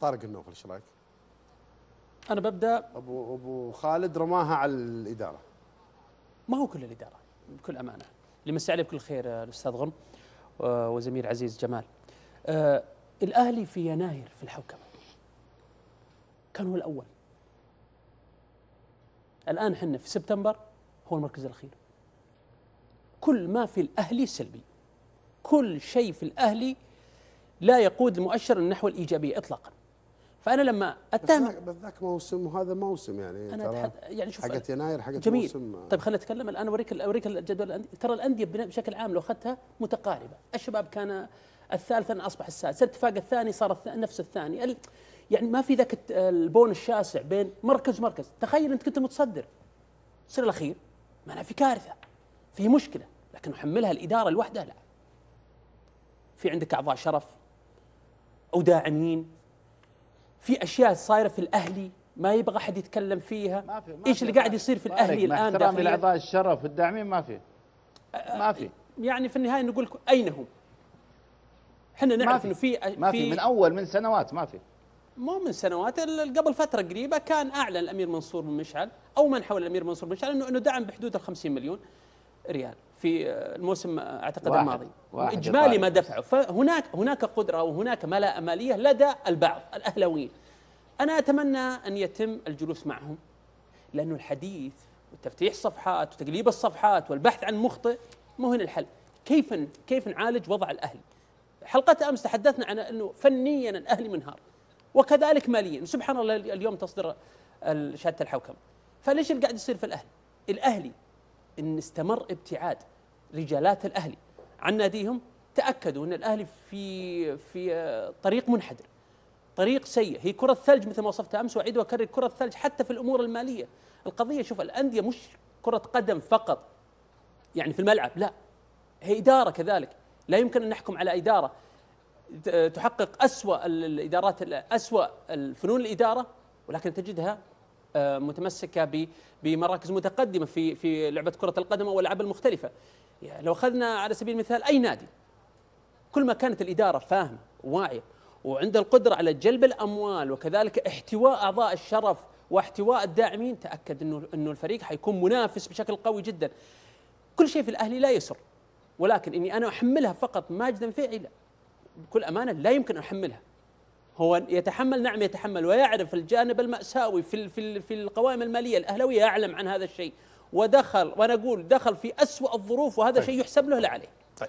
طارق النوفل إيش رأيك؟ أنا ببدأ. أبو أبو خالد رماها على الإدارة. ما هو كل الإدارة بكل أمانة. اللي مسي عليه بكل خير آه، الأستاذ آه، وزميل عزيز جمال. آه الأهلي في يناير في الحوكمة. كان هو الأول. الآن إحنا في سبتمبر هو المركز الأخير. كل ما في الأهلي سلبي. كل شيء في الأهلي لا يقود المؤشر نحو الايجابيه اطلاقا. فأنا لما اتهم بس ذاك موسم وهذا موسم يعني أنا ترى يعني شوف حقت يناير حقت جميل. موسم. طيب خلينا نتكلم الآن أوريك أوريك الجدول. ترى الأندية بشكل عام لو أخذتها متقاربة. الشباب كان الثالث أصبح السادس. الاتفاق الثاني صار نفس الثاني. ال- يعني ما في ذاك البون الشاسع بين مركز ومركز تخيل أنت كنت متصدر. تصير الأخير. معناها في كارثة. في مشكلة. لكن نحملها الإدارة لوحدها لا. في عندك أعضاء شرف. أو داعمين. في أشياء صايرة في الأهلي ما يبغى أحد يتكلم فيها؟ ما في ما إيش اللي قاعد. يصير في الأهلي الآن داخليا؟ لأعضاء الشرف والداعمين ما في. ما في. يعني في النهاية نقول لكم أين هم؟ إحنا نعرف. إنه في ما في. من أول من سنوات ما في. مو من سنوات قبل فترة قريبة كان اعلن الأمير منصور بن مشعل أو من حول الأمير منصور بن مشعل إنه إنه دعم بحدود ال 50 مليون. ريال في آه، الموسم آه، أعتقد واحد. الماضي. واحد إجمالي ما. دفعوا فهناك هناك قدرة وهناك ملاءه مالية لدى البعض الأهلاويين. أنا أتمنى أن يتم الجلوس معهم لأنه الحديث وتفتيح صفحات وتقليب الصفحات والبحث عن مخطئ مو هنا الحل. كيف كيف نعالج وضع الأهلي؟ حلقة أمس تحدثنا عن أنه فنيا الأهلي منهار وكذلك ماليا. سبحان الله اليوم تصدر شهادة الحوكمه فليش اللي قاعد يصير في الأهلي؟ الأهلي إن استمر ابتعاد رجالات الأهلي عن ناديهم تأكدوا إن الأهلي في في طريق منحدر طريق سيء. هي كرة ثلج مثل ما وصفتها أمس وأعيد وأكرر كرة ثلج حتى في الأمور المالية. القضية شوف الأندية مش كرة قدم فقط يعني في الملعب لا. هي إدارة كذلك. لا يمكن أن نحكم على إدارة ت- تحقق أسوأ ال- الإدارات ال- أسوأ الفنون الإدارة ولكن تجدها آه، متمسكة ب- بمراكز متقدمة في في لعبة كرة القدم والألعاب المختلفة. يعني لو أخذنا على سبيل المثال أي نادي كل ما كانت الإدارة فاهمة وواعية وعندها القدرة على جلب الأموال وكذلك احتواء أعضاء الشرف واحتواء الداعمين تأكد أنه أنه الفريق حيكون منافس بشكل قوي جدا. كل شيء في الأهلي لا يسر ولكن إني أنا أحملها فقط ماجدا فيعي لا بكل أمانة لا يمكن أن أحملها. هو يتحمل نعم يتحمل ويعرف الجانب المأساوي في في في القوائم المالية. الأهلاوية يعلم عن هذا الشيء. ودخل وأنا أقول دخل في أسوأ الظروف وهذا شيء يحسب له لا عليه